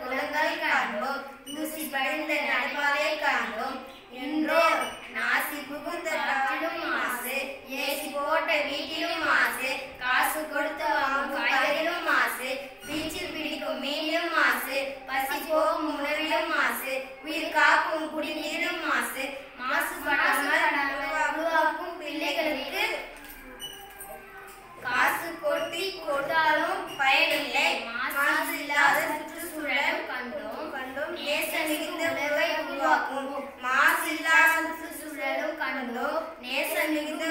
குலங்களை காண்போம். தூசி படிந்த நடைபாதை காண்போம். இன்றோ நாசி புகுந்த காடும் மாசு ஏசி போட்ட வீட்டிலும் மாசு காசு கொடுத்த வாங்கும் காய்கறியிலும் மாசு பீச்சில் பிடிக்கும் மீனிலும் மாசு பசி போகும் உணவிலும் மாசு உயிர் காக்கும் குடிநீரிலும் மாசு நினைந்த உலகை உருவாக்கும் மாசில்லா சுற்றுச்சூழலும் கண்டோ நேசம் மிகுந்த